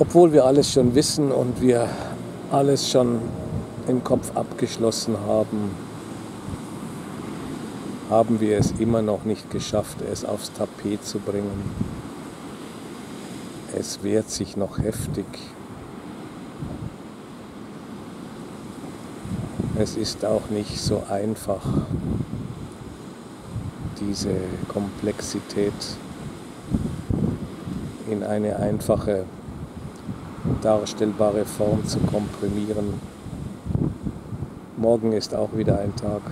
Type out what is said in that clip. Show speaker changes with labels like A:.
A: Obwohl wir alles schon wissen und wir alles schon im Kopf abgeschlossen haben, haben wir es immer noch nicht geschafft, es aufs Tapet zu bringen. Es wehrt sich noch heftig. Es ist auch nicht so einfach, diese Komplexität in eine einfache darstellbare Form zu komprimieren. Morgen ist auch wieder ein Tag.